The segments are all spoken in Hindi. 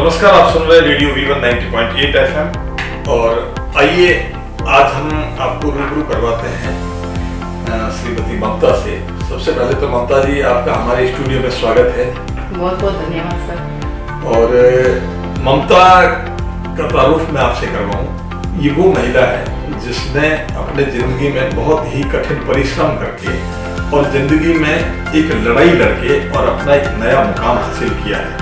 नमस्कार आप सुन रहे हैं radio V one ninety point eight FM M और आइए आज हम आपको रूबरू करवाते हैं श्रीमती ममता से। सबसे पहले तो ममता जी आपका हमारे स्टूडियो में स्वागत है। बहुत बहुत धन्यवाद सर। और ममता का तारुफ मैं आपसे करवाऊँ। ये वो महिला है जिसने अपने ज़िंदगी में बहुत ही कठिन परिश्रम करके और ज़िंदगी में एक लड़ाई लड़के और अपना एक नया मुकाम हासिल किया है।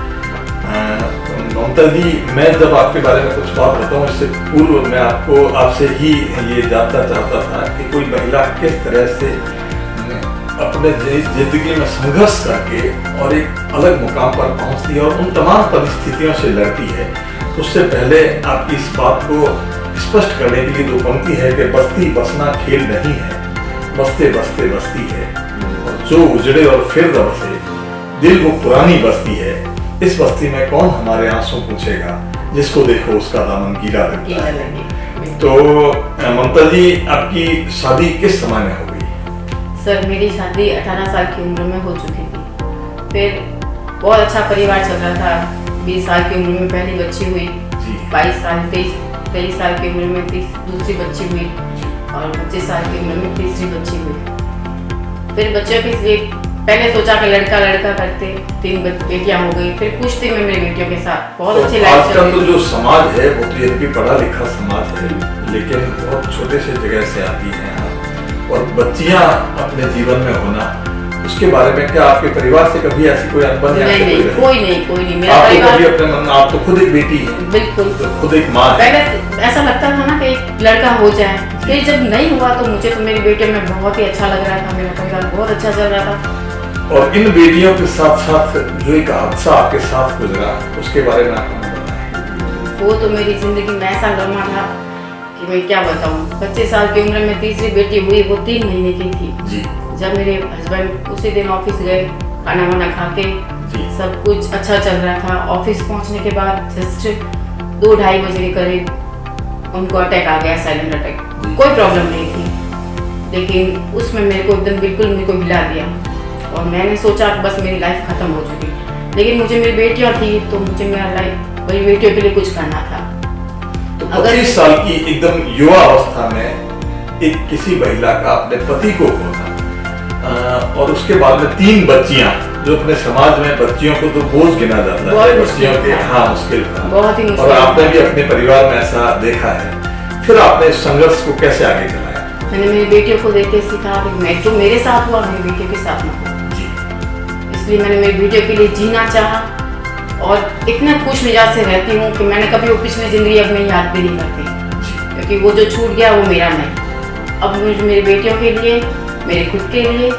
ममता जी मैं जब आपके बारे में कुछ बात बताऊँ, इससे पूर्व मैं आपको आपसे ही ये जानना चाहता था कि कोई महिला किस तरह से अपने ज़िंदगी में संघर्ष करके और एक अलग मुकाम पर पहुँचती है और उन तमाम परिस्थितियों से लड़ती है। उससे पहले आपकी इस बात को स्पष्ट करने के लिए दो पंक्ति है कि बस्ती बसना खेल नहीं है, बसते बसते बस्ती है। और जो उजड़े और फिर न बसे दिल वो पुरानी बस्ती है। इस बस्ती में कौन हमारे आँसू पूछेगा जिसको देखो उसका दामन गीला लगता है। तो ममता जी आपकी शादी किस समय में हो गई? सर मेरी शादी 18 साल की उम्र में हो चुकी थी। फिर बहुत अच्छा परिवार चल रहा था। 20 साल की उम्र में पहली बच्ची हुई। 22 साल तेईस तेईस साल की उम्र में तीस दूसरी बच्ची हुई। और पच्चीस साल की उम्र में तीसरी बच्ची हुई। फिर बच्चों के लिए पहले सोचा कि लड़का लड़का करते तीन बेटियाँ हो गई फिर कुछ थी मैं मेरी बेटियों के साथ बहुत तो अच्छी लाइफ चल। तो जो समाज है वो तो ये भी पढ़ा लिखा समाज है लेकिन बहुत छोटे से जगह से आती हैं आप। और बच्चियाँ अपने जीवन में होना उसके बारे में क्या आपके परिवार से कभी ऐसी कोई अनबन या नहीं कोई नहीं रही? कोई नहीं कोई नहीं मेरा आपको कभी परिवार अपने मन आप तो खुद एक बेटी है बिल्कुल। तो खुद एक माँ पहले ऐसा लगता था ना कि एक लड़का हो जाए फिर जब नहीं हुआ तो मुझे तो मेरी बेटे में बहुत ही अच्छा लग रहा था मेरा परिवार बहुत अच्छा चल रहा था। और इन बेटियों के साथ साथ जो एक हादसा आपके साथ गुजरा उसके बारे में आप बताएँ? वो तो मेरी ज़िंदगी में ऐसा लम्हा था कि मैं क्या बताऊँ। पच्चीस साल की उम्र में तीसरी बेटी हुई वो तीन महीने की थी। जी। जब मेरे हस्बैंड उसी दिन ऑफ़िस गए खाना वाना खा के। सब कुछ अच्छा चल रहा था। ऑफ़िस पहुँचने के बाद जस्ट दो ढाई बजे के करीब उनको अटैक आ गया साइलेंट अटैक कोई प्रॉब्लम नहीं थी। लेकिन उसमें मेरे को एकदम बिल्कुल मेरे को हिला दिया। और मैंने सोचा बस मेरी लाइफ खत्म हो चुकी। लेकिन मुझे मेरी बेटियाँ थी तो मुझे मेरा लाइफ मेरी बेटियों के लिए कुछ करना था। तो अगर- साल की एकदम युवा अवस्था में एक किसी महिला का अपने पति को खोना और उसके बाद में तीन बच्चियाँ जो अपने समाज में बच्चियों को तो बोझ गिना जाता है बच्चियों के हाँ मुश्किल था। बहुत ही और आपने भी अपने परिवार में ऐसा देखा है। फिर आपने इस संघर्ष को कैसे आगे चलाया? मैंने मेरी बेटियों को देख के सीखा मैं जो मेरे साथ हुआ मेरी बेटियों के साथ ना इसलिए मैंने मेरी बेटियों के लिए जीना चाहा और इतने खुश मिजाज से रहती हूँ कि मैंने कभी वो पिछली ज़िंदगी अब मैं याद भी नहीं करती। क्योंकि वो जो छूट गया वो मेरा नहीं। अब मुझे मेरी बेटियों के लिए मेरे खुद के लिए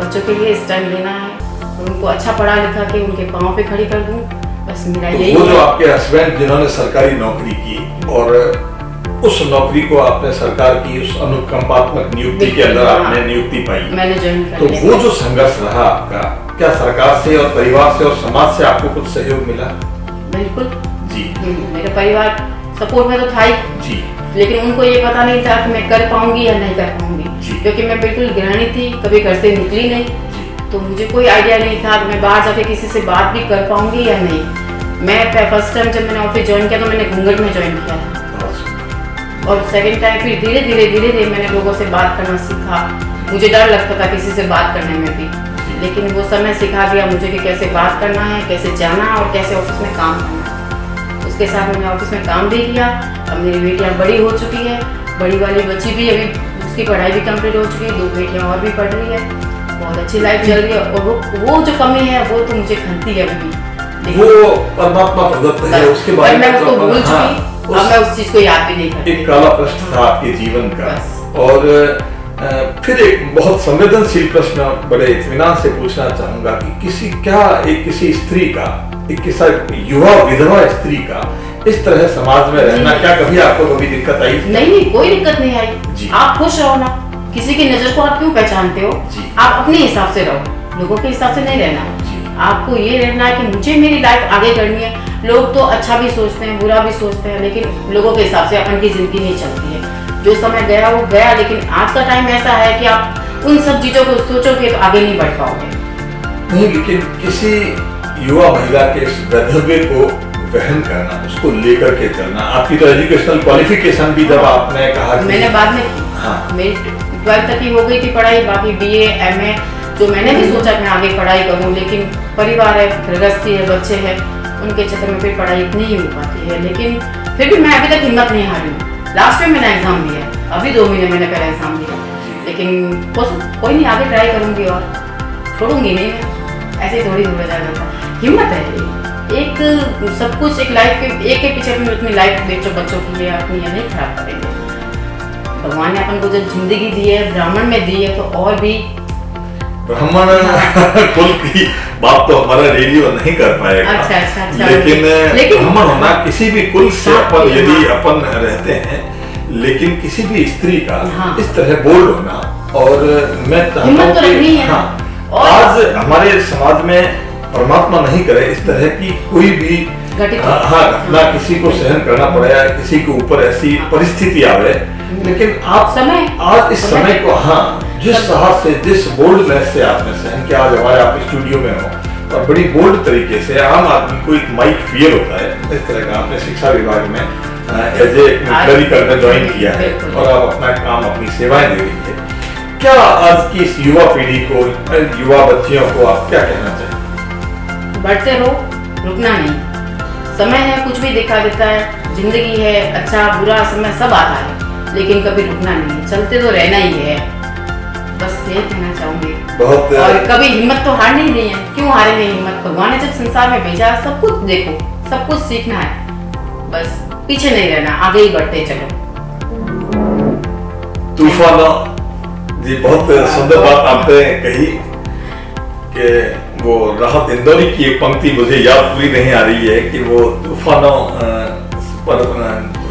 बच्चों के लिए इस टाइम लेना है। और उनको अच्छा पढ़ा लिखा के उनके पाँव पे खड़ी कर दूँ बस मेरा तो यही वो जो आपके हस्बैंड जिन्होंने सरकारी नौकरी की और उस नौकरी को आपने सरकार की उस अनुकंपात्मक नियुक्ति के अंदर हाँ। आपने नियुक्ति पाई मैंने तो वो जो संघर्ष रहा आपका क्या सरकार से और परिवार से और समाज से आपको कुछ सहयोग मिला? बिल्कुल। जी। हम्म, मेरा परिवार सपोर्ट में तो था ही। जी। लेकिन उनको ये पता नहीं था कि मैं कर पाऊँगी या नहीं कर पाऊँगी। क्योंकि मैं बिल्कुल गृहिणी थी कभी घर से निकली नहीं। तो मुझे कोई आइडिया नहीं था कि मैं बाहर जाके किसी से बात भी कर पाऊँगी या नहीं। मैं फ़र्स्ट टाइम जब मैंने ऑफ़िस ज्वाइन किया तो मैंने घूंघट में ज्वाइन किया। और सेकंड टाइम फिर धीरे धीरे धीरे धीरे मैंने लोगों से बात करना सीखा। मुझे डर लगता था किसी से बात करने में भी। लेकिन वो समय सिखा दिया मुझे कि कैसे बात करना है कैसे जाना और कैसे ऑफ़िस में काम करना उसके साथ मैंने ऑफ़िस में काम भी किया। अब मेरी बेटियाँ बड़ी हो चुकी है। बड़ी वाली बच्ची भी अभी उसकी पढ़ाई भी कंप्लीट हो चुकी है। दो बेटियाँ और भी पढ़ रही है। बहुत अच्छी लाइफ चल रही है। और वो वो जो कमी है वो तो मुझे खलती है अभी वो परमात्मा प्रदत्त है उसके पर बारे मैं उसको भूल हाँ, चुकी। अब मैं उस चीज़ को याद भी नहीं करती। एक काला प्रश्न था आपके जीवन का। और फिर एक बहुत संवेदनशील प्रश्न बड़े इत्मीनान से पूछना चाहूँगा कि किसी क्या एक किसी स्त्री का एक किसा युवा विधवा स्त्री का इस तरह समाज में रहना क्या कभी आपको कभी दिक्कत आई? नहीं नहीं कोई दिक्कत नहीं आई। आप खुश रहो ना। किसी की नज़र को आप क्यों पहचानते हो? आप अपने हिसाब से रहो। लोगों के हिसाब से नहीं रहना। आपको ये रहना है कि मुझे मेरी लाइफ आगे करनी है। लोग तो अच्छा भी सोचते हैं बुरा भी सोचते हैं लेकिन लोगों के हिसाब से अपन की ज़िंदगी नहीं चलती है। जो समय गया वो गया लेकिन आज का टाइम ऐसा है कि आप उन सब चीज़ों को सोचोगे तो आगे नहीं बढ़ पाओगे। नहीं लेकिन किसी युवा महिला के इस वैधव्य को वहन करना उसको लेकर के चलना आपकी तो एजुकेशनल क्वालिफिकेशन भी जब आपने कहा मैंने बाद में हाँ। मेरी ट्वेल्थ तक ही हो गई थी पढ़ाई बाकी बी एम ए जो मैंने भी सोचा मैं आगे पढ़ाई करूँ लेकिन परिवार है गृहस्थी है बच्चे हैं उनके चक्कर में फिर पढ़ाई इतनी ही हो पाती है लेकिन फिर भी मैं अभी तक हिम्मत नहीं हारी हूँ। लास्ट में मैंने एग्ज़ाम दिया अभी दो महीने मैंने पहले एग्ज़ाम दिया लेकिन हो कोई नहीं, आगे ट्राई करूँगी और छोड़ूँगी नहीं मैं। ऐसे थोड़ी दूर जाना था। हिम्मत है। एक सब कुछ, एक लाइफ के, एक के पीछे अपनी अपनी लाइफ बेचो बच्चों की है अपनी ये नहीं खराब करेंगे। भगवान ने अपन को जब ज़िंदगी दी है, ब्राह्मण में दी है तो और भी ब्राह्मण कुल की बात तो हमारा रेडियो नहीं कर पाएगा। अच्छा, अच्छा, अच्छा, लेकिन लेकिन- ब्राह्मण होना किसी भी कुल से हाँ, अपन यदि हाँ। अपन रहते हैं लेकिन किसी भी स्त्री का हाँ। इस तरह बोल्ड होना और मैं चाहता हूँ तो रखनी है हाँ, और- आज हमारे समाज में परमात्मा नहीं करे इस तरह की कोई भी हाँ हाँ, घटना किसी को सहन करना पड़े या किसी के ऊपर ऐसी परिस्थिति आवे लेकिन आप समय। आज इस समय को हाँ जिस साहस से जिस बोल्डनेस से आपने सहन किया आज हमारे आप स्टूडियो में हो और बड़ी बोल्ड तरीके से आम आदमी को एक माइक फियर होता है। इस तरह का आपने शिक्षा विभाग में एज ए क्लरिकल में ज्वाइन किया है और आप अपना काम अपनी सेवाएँ दे रही है। क्या आज की इस युवा पीढ़ी को युवा बच्चियों को आप क्या कहना चाहिए बढ़ते रहो रुकना नहीं। समय है कुछ भी दिखा देता है ज़िंदगी है अच्छा बुरा समय सब आता है लेकिन कभी रुकना नहीं। है चलते तो रहना ही है। यही कहना चाहूँगी। बहुत और कभी हिम्मत तो हार नहीं दी है। क्यों हारेंगे हिम्मत? भगवान ने जब संसार में भेजा सब कुछ देखो सब कुछ सीखना है। बस पीछे नहीं रहना आगे ही बढ़ते चलो। तूफानों जी बहुत सुंदर बात आपने कही कि वो राहत इंदौरी की एक पंक्ति मुझे याद पूरी नहीं आ रही है कि वो तूफानों पर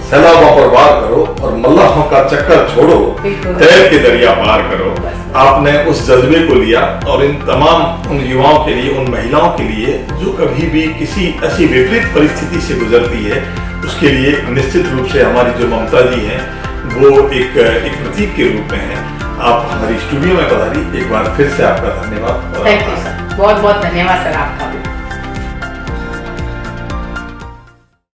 सैलाबों पर वार करो और मल्लाहों का चक्कर छोड़ो। तैर के दरिया पार करो। आपने उस जज्बे को लिया और इन तमाम उन युवाओं के लिए उन महिलाओं के लिए जो कभी भी किसी ऐसी विपरीत परिस्थिति से गुजरती है उसके लिए निश्चित रूप से हमारी जो ममता जी हैं वो एक एक प्रतीक के रूप में है। आप हमारी स्टूडियो में पधारी एक बार फिर से आपका धन्यवाद बहुत बहुत धन्यवाद सर आपका